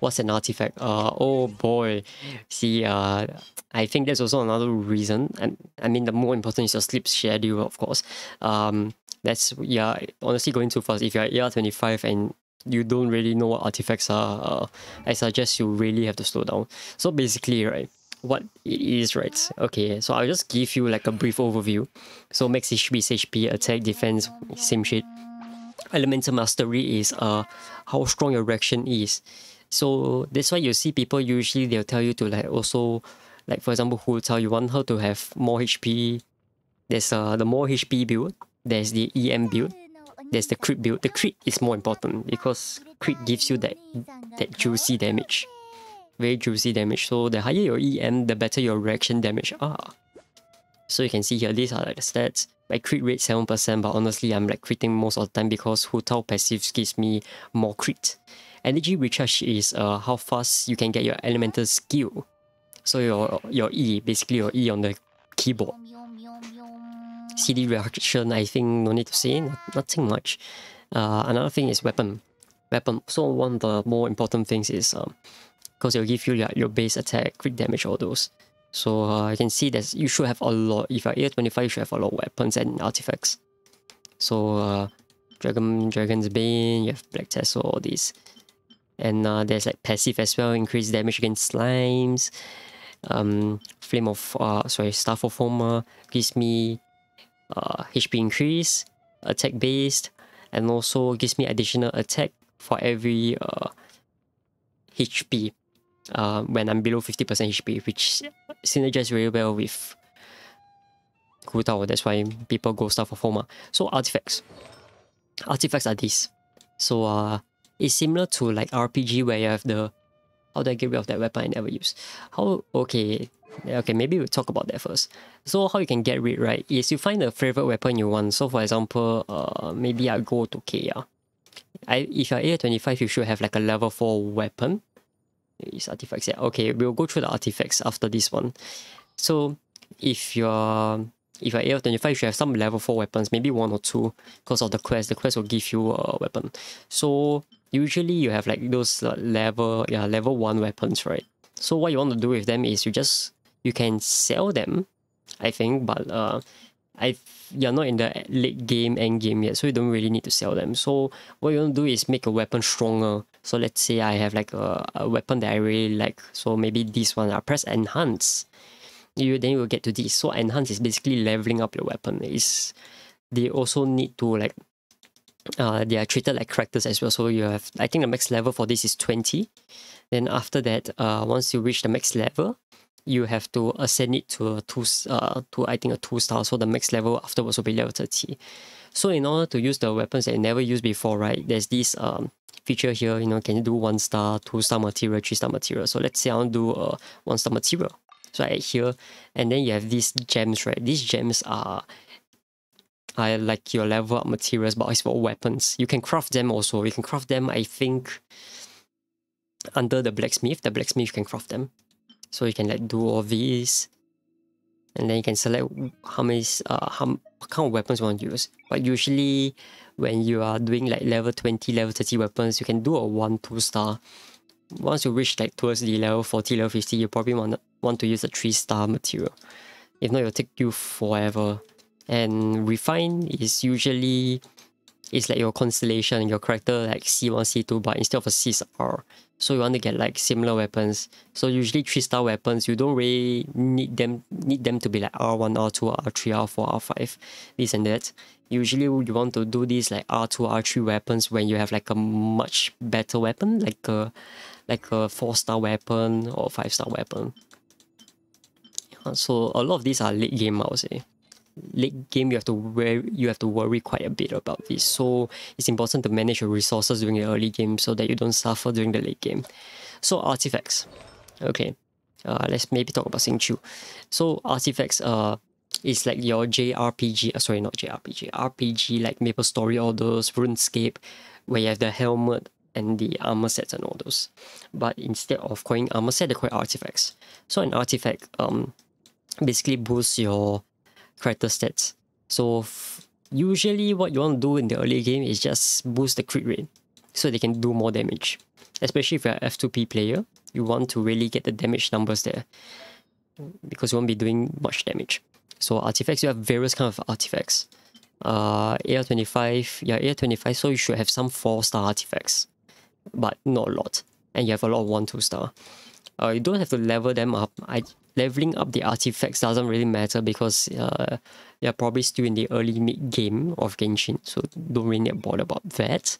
What's an artifact? Uh, oh boy. See, uh, I think there's also another reason. And I mean, the more important is your sleep schedule, of course. Um, that's, yeah, honestly going too fast. If you're AR25 and you don't really know what artifacts are, uh, I suggest you really have to slow down. So basically, right, what it is, right? Okay, so I'll just give you like a brief overview. So max HP is HP, attack, defense, same shit. Elemental mastery is uh how strong your reaction is. So that's why you see people usually they'll tell you to like also like for example Hu Tao, you want her to have more HP. There's uh the more HP build, there's the EM build, there's the crit build. The crit is more important because crit gives you that that juicy damage. Very juicy damage. So the higher your EM, the better your reaction damage are. So you can see here, these are like the stats. My crit rate 7%, but honestly I'm like critting most of the time because Hu Tao passives gives me more crit. Energy recharge is uh, how fast you can get your elemental skill. So your your E, basically your E on the keyboard. CD reaction, I think no need to say, not, nothing much. Uh, another thing is weapon. Weapon. So one of the more important things is um, because it'll give you your, your base attack, crit damage, all those. So uh, you can see that you should have a lot. If you're AR25, you should have a lot of weapons and artifacts. So uh, Dragon, Dragon's Bane, you have Black Tassel, all these. And uh, there's like passive as well, increased damage against slimes. Um, Flame of, uh, sorry, Staff of Homa gives me uh, HP increase, attack based, and also gives me additional attack for every uh, HP uh, when I'm below 50% HP, which synergizes very well with Tao. That's why people go Staff of Homa. So artifacts. Artifacts are these. So uh, it's similar to like RPG where you have the how do I get rid of that weapon I never use? How okay okay maybe we'll talk about that first. So how you can get rid right is you find a favorite weapon you want. So for example, uh maybe I go to Kaeya. I if you're AR25 you should have like a level 4 weapon. Is artifacts yeah okay we'll go through the artifacts after this one. So if you're if you're AR25 you should have some level 4 weapons, maybe one or two because of the quest. The quest will give you a weapon. So usually you have like those uh, level yeah level 1 weapons right? So what you want to do with them is you just you can sell them i think but uh i you're not in the late game end game yet so you don't really need to sell them. So what you want to do is make a weapon stronger. So let's say i have like a, a weapon that i really like so maybe this one i press enhance. You then you will get to this. So enhance is basically leveling up your weapon. Is they also need to like uh, they are treated like characters as well. So you have, I think the max level for this is 20. Then after that, uh, once you reach the max level, you have to ascend it to a two, uh, to I think a two star. So the max level afterwards will be level 30. So in order to use the weapons that you never used before, right, there's this um, feature here, you know, can you do one star, two star material, three star material. So let's say I want to do a one star material. So I add here, and then you have these gems, right? These gems are I like your level up materials, but it's for weapons. You can craft them also. You can craft them, I think, under the blacksmith. The blacksmith can craft them. So you can like do all these. And then you can select how many, uh, how, what kind of weapons you want to use. But usually when you are doing like level 20, level 30 weapons, you can do a 1, 2 star. Once you reach like towards the level 40, level 50, you probably want, want to use a 3 star material. If not, it'll take you forever and refine is usually it's like your constellation your character like C1 C2 but instead of a C R. So you want to get like similar weapons. So usually 3 star weapons you don't really need them need them to be like R1 R2 R3 R4 R5 this and that. Usually you want to do these like R2 R3 weapons when you have like a much better weapon like a like a 4 star weapon or 5 star weapon. So a lot of these are late game I would say late game you have to worry you have to worry quite a bit about this. So it's important to manage your resources during the early game so that you don't suffer during the late game. So artifacts. Okay uh, let's maybe talk about Xingqiu. So artifacts uh is like your JRPG uh, sorry not JRPG RPG like Maple Story all those RuneScape where you have the helmet and the armor sets and all those. But instead of calling armor set they call artifacts. So an artifact um basically boosts your character stats. So usually what you want to do in the early game is just boost the crit rate so they can do more damage. especially if you're an F2P player, you want to really get the damage numbers there because you won't be doing much damage. So artifacts, you have various kind of artifacts. Uh, AR25, yeah, AR25, so you should have some 4-star artifacts, but not a lot. And you have a lot of 1-2 star. Uh, you don't have to level them up. I Leveling up the artifacts doesn't really matter because uh, you're probably still in the early mid game of Genshin, so don't really get bothered about that.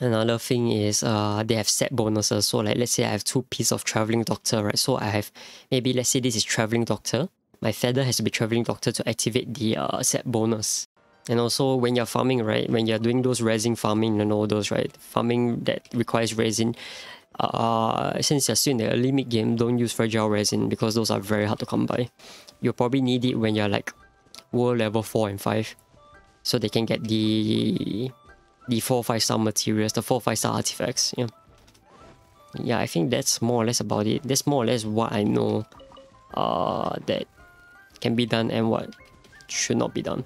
Another thing is uh, they have set bonuses. So like let's say I have two pieces of traveling doctor, right? So I have maybe let's say this is traveling doctor. My feather has to be traveling doctor to activate the uh, set bonus. And also when you're farming, right? When you're doing those resin farming and all those, right? Farming that requires resin. Uh, since you're still in the mid game, don't use fragile resin because those are very hard to come by. You'll probably need it when you're like world level 4 and 5. So they can get the the 4 5 star materials, the 4 5 star artifacts. Yeah. Yeah, I think that's more or less about it. That's more or less what I know uh, that can be done and what should not be done.